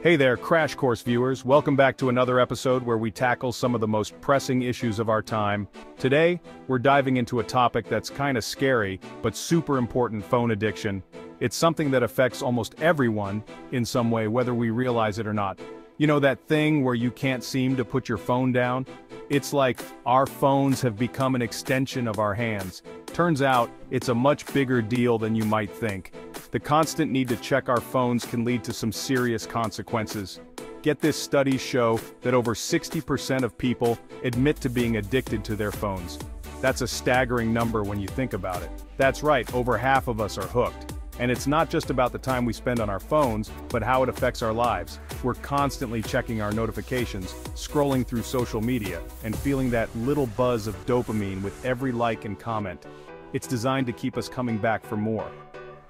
Hey there, Crash Course viewers. Welcome back to another episode where we tackle some of the most pressing issues of our time. Today, we're diving into a topic that's kinda scary, but super important phone addiction. It's something that affects almost everyone in some way, whether we realize it or not. You know that thing where you can't seem to put your phone down? It's like our phones have become an extension of our hands. Turns out, it's a much bigger deal than you might think. The constant need to check our phones can lead to some serious consequences. Get this studies show that over 60% of people admit to being addicted to their phones. That's a staggering number when you think about it. That's right, over half of us are hooked. And it's not just about the time we spend on our phones, but how it affects our lives. We're constantly checking our notifications, scrolling through social media, and feeling that little buzz of dopamine with every like and comment. It's designed to keep us coming back for more.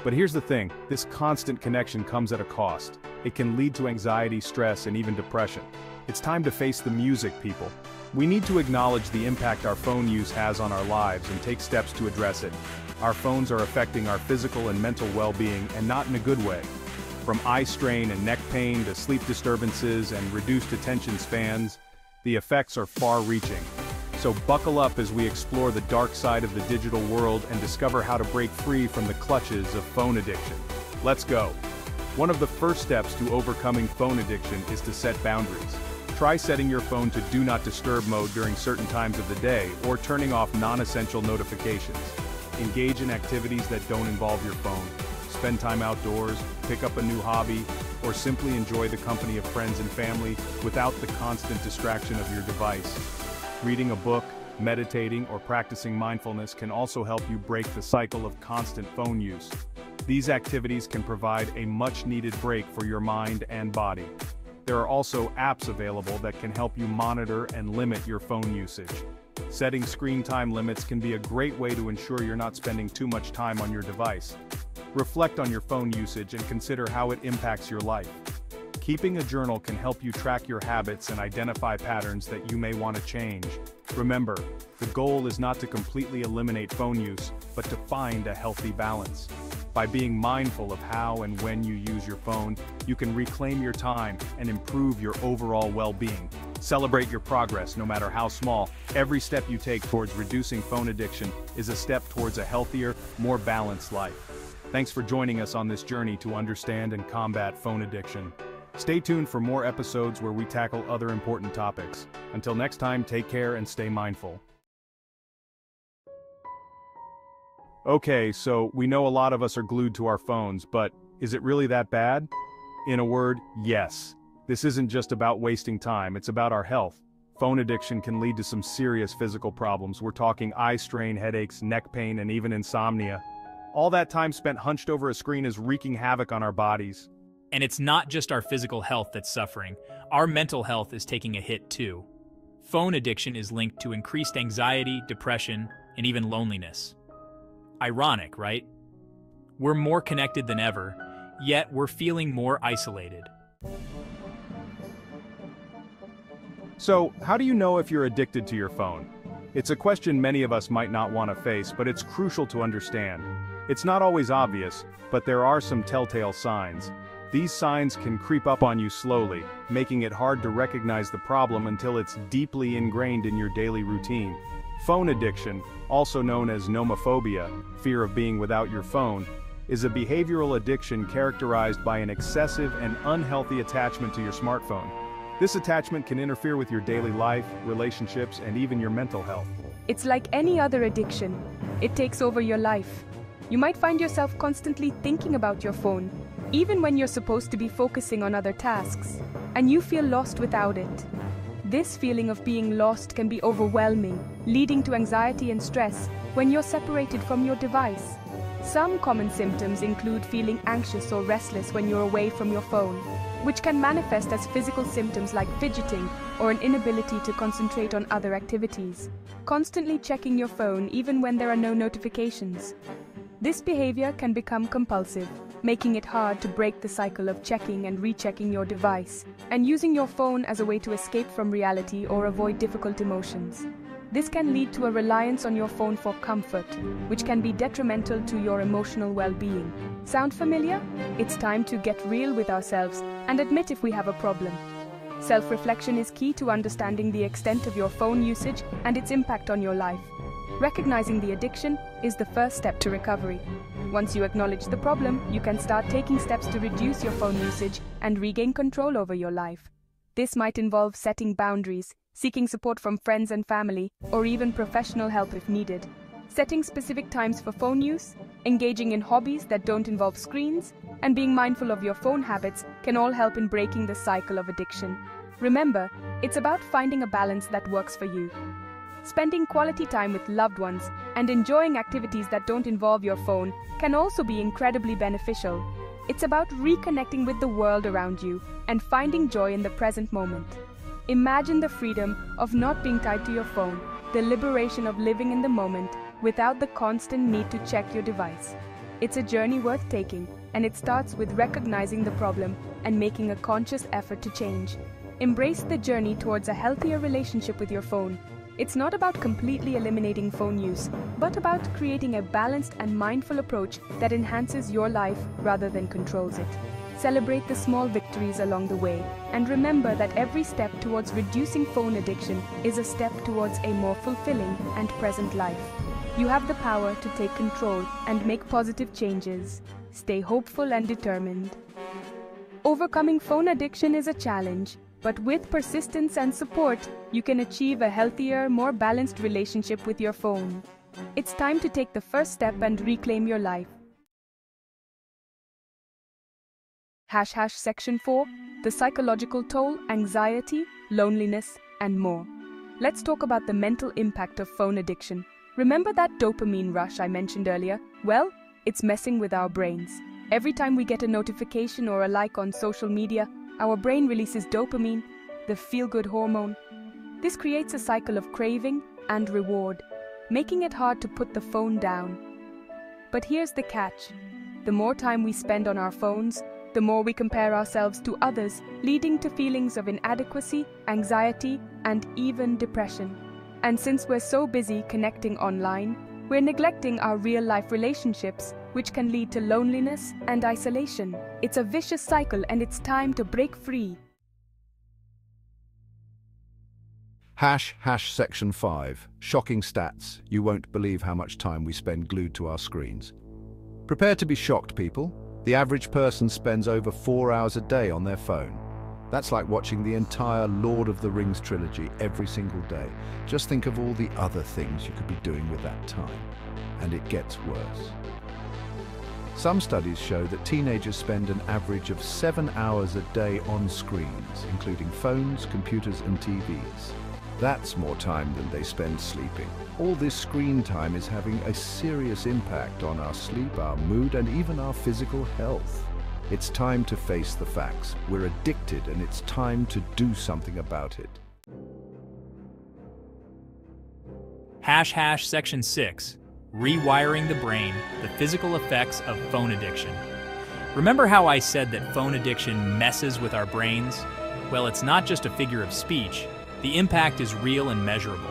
But here's the thing, this constant connection comes at a cost. It can lead to anxiety, stress, and even depression. It's time to face the music, people. We need to acknowledge the impact our phone use has on our lives and take steps to address it. Our phones are affecting our physical and mental well-being and not in a good way. From eye strain and neck pain to sleep disturbances and reduced attention spans, the effects are far-reaching. So buckle up as we explore the dark side of the digital world and discover how to break free from the clutches of phone addiction. Let's go. One of the first steps to overcoming phone addiction is to set boundaries. Try setting your phone to do not disturb mode during certain times of the day or turning off non-essential notifications. Engage in activities that don't involve your phone. Spend time outdoors, pick up a new hobby, or simply enjoy the company of friends and family without the constant distraction of your device. Reading a book, meditating, or practicing mindfulness can also help you break the cycle of constant phone use. These activities can provide a much-needed break for your mind and body. There are also apps available that can help you monitor and limit your phone usage. Setting screen time limits can be a great way to ensure you're not spending too much time on your device. Reflect on your phone usage and consider how it impacts your life. Keeping a journal can help you track your habits and identify patterns that you may want to change. Remember, the goal is not to completely eliminate phone use, but to find a healthy balance. By being mindful of how and when you use your phone, you can reclaim your time and improve your overall well-being. Celebrate your progress no matter how small. Every step you take towards reducing phone addiction is a step towards a healthier, more balanced life. Thanks for joining us on this journey to understand and combat phone addiction. Stay tuned for more episodes where we tackle other important topics. Until next time, take care and stay mindful. Okay, so we know a lot of us are glued to our phones, but is it really that bad? In a word, yes. This isn't just about wasting time, it's about our health. Phone addiction can lead to some serious physical problems. We're talking eye strain, headaches, neck pain, and even insomnia. All that time spent hunched over a screen is wreaking havoc on our bodies. And it's not just our physical health that's suffering, our mental health is taking a hit too. Phone addiction is linked to increased anxiety, depression, and even loneliness. Ironic, right? We're more connected than ever, yet we're feeling more isolated. So, how do you know if you're addicted to your phone? It's a question many of us might not want to face, but it's crucial to understand. It's not always obvious, but there are some telltale signs. These signs can creep up on you slowly, making it hard to recognize the problem until it's deeply ingrained in your daily routine. Phone addiction, also known as nomophobia, fear of being without your phone, is a behavioral addiction characterized by an excessive and unhealthy attachment to your smartphone. This attachment can interfere with your daily life, relationships, and even your mental health. It's like any other addiction. It takes over your life. You might find yourself constantly thinking about your phone, even when you're supposed to be focusing on other tasks, and you feel lost without it. This feeling of being lost can be overwhelming, leading to anxiety and stress when you're separated from your device. Some common symptoms include feeling anxious or restless when you're away from your phone, which can manifest as physical symptoms like fidgeting or an inability to concentrate on other activities. Constantly checking your phone even when there are no notifications. This behavior can become compulsive, making it hard to break the cycle of checking and rechecking your device, and using your phone as a way to escape from reality or avoid difficult emotions. This can lead to a reliance on your phone for comfort, which can be detrimental to your emotional well-being. Sound familiar? It's time to get real with ourselves and admit if we have a problem. Self-reflection is key to understanding the extent of your phone usage and its impact on your life. Recognizing the addiction is the first step to recovery. Once you acknowledge the problem, you can start taking steps to reduce your phone usage and regain control over your life. This might involve setting boundaries, seeking support from friends and family, or even professional help if needed. Setting specific times for phone use, engaging in hobbies that don't involve screens, and being mindful of your phone habits can all help in breaking the cycle of addiction. Remember, it's about finding a balance that works for you. Spending quality time with loved ones and enjoying activities that don't involve your phone can also be incredibly beneficial. It's about reconnecting with the world around you and finding joy in the present moment. Imagine the freedom of not being tied to your phone, the liberation of living in the moment without the constant need to check your device. It's a journey worth taking, and it starts with recognizing the problem and making a conscious effort to change. Embrace the journey towards a healthier relationship with your phone. It's not about completely eliminating phone use, but about creating a balanced and mindful approach that enhances your life rather than controls it. Celebrate the small victories along the way, and remember that every step towards reducing phone addiction is a step towards a more fulfilling and present life. You have the power to take control and make positive changes. Stay hopeful and determined. Overcoming phone addiction is a challenge, but with persistence and support, you can achieve a healthier, more balanced relationship with your phone. It's time to take the first step and reclaim your life. Hash hash section 4 The psychological toll, anxiety, loneliness, and more. Let's talk about the mental impact of phone addiction. Remember that dopamine rush I mentioned earlier? Well, it's messing with our brains. Every time we get a notification or a like on social media, our brain releases dopamine, the feel good hormone. This creates a cycle of craving and reward, making it hard to put the phone down. But here's the catch the more time we spend on our phones, the more we compare ourselves to others, leading to feelings of inadequacy, anxiety, and even depression. And since we're so busy connecting online, we're neglecting our real life relationships, which can lead to loneliness and isolation. It's a vicious cycle, and it's time to break free. Hash hash section 5. Shocking stats. You won't believe how much time we spend glued to our screens. Prepare to be shocked, people. The average person spends over four hours a day on their phone. That's like watching the entire Lord of the Rings trilogy every single day. Just think of all the other things you could be doing with that time. And it gets worse. Some studies show that teenagers spend an average of seven hours a day on screens, including phones, computers and TVs. That's more time than they spend sleeping. All this screen time is having a serious impact on our sleep, our mood, and even our physical health. It's time to face the facts. We're addicted and it's time to do something about it. Hash hash section 6 Rewiring the Brain The Physical Effects of Phone Addiction. Remember how I said that phone addiction messes with our brains? Well, it's not just a figure of speech, the impact is real and measurable.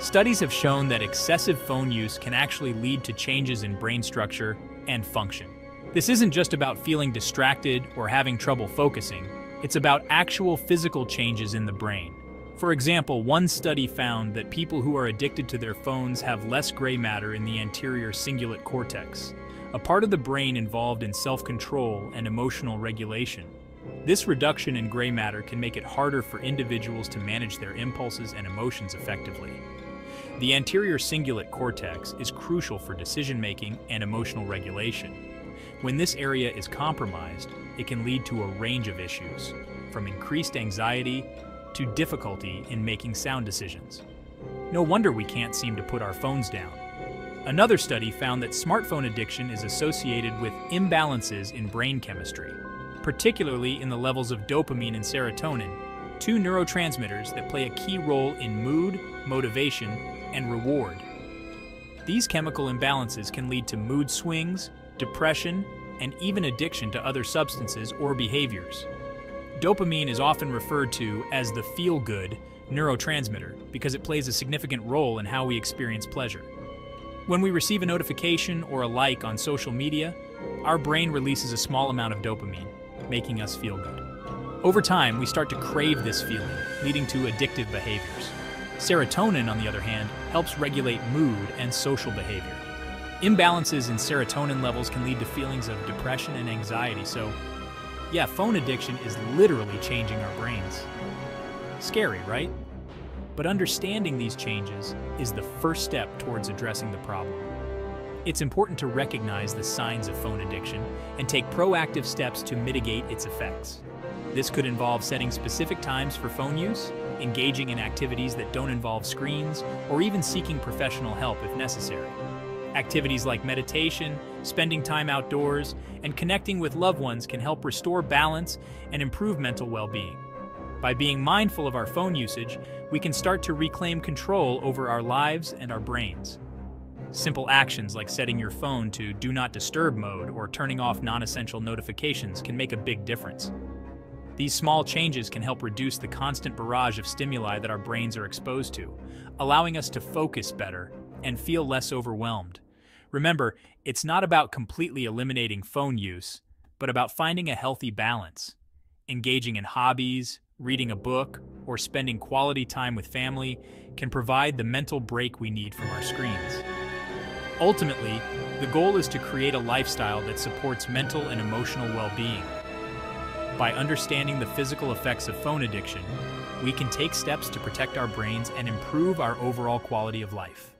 Studies have shown that excessive phone use can actually lead to changes in brain structure and function. This isn't just about feeling distracted or having trouble focusing, it's about actual physical changes in the brain. For example, one study found that people who are addicted to their phones have less gray matter in the anterior cingulate cortex, a part of the brain involved in self control and emotional regulation. This reduction in gray matter can make it harder for individuals to manage their impulses and emotions effectively. The anterior cingulate cortex is crucial for decision making and emotional regulation. When this area is compromised, it can lead to a range of issues, from increased anxiety to difficulty in making sound decisions. No wonder we can't seem to put our phones down. Another study found that smartphone addiction is associated with imbalances in brain chemistry, particularly in the levels of dopamine and serotonin, two neurotransmitters that play a key role in mood, motivation, and reward. These chemical imbalances can lead to mood swings, depression, and even addiction to other substances or behaviors. Dopamine is often referred to as the feel good neurotransmitter, because it plays a significant role in how we experience pleasure. When we receive a notification or a like on social media, our brain releases a small amount of dopamine, making us feel good. Over time, we start to crave this feeling, leading to addictive behaviors. Serotonin, on the other hand, helps regulate mood and social behavior. Imbalances in serotonin levels can lead to feelings of depression and anxiety, so yeah, phone addiction is literally changing our brains. Scary, right? But understanding these changes is the first step towards addressing the problem. It's important to recognize the signs of phone addiction and take proactive steps to mitigate its effects. This could involve setting specific times for phone use, engaging in activities that don't involve screens, or even seeking professional help if necessary. Activities like meditation, spending time outdoors, and connecting with loved ones can help restore balance and improve mental well-being. By being mindful of our phone usage, we can start to reclaim control over our lives and our brains. Simple actions like setting your phone to Do Not Disturb mode or turning off non-essential notifications can make a big difference. These small changes can help reduce the constant barrage of stimuli that our brains are exposed to, allowing us to focus better and feel less overwhelmed. Remember, it's not about completely eliminating phone use, but about finding a healthy balance. Engaging in hobbies, reading a book, or spending quality time with family can provide the mental break we need from our screens. Ultimately, the goal is to create a lifestyle that supports mental and emotional well-being. By understanding the physical effects of phone addiction, we can take steps to protect our brains and improve our overall quality of life.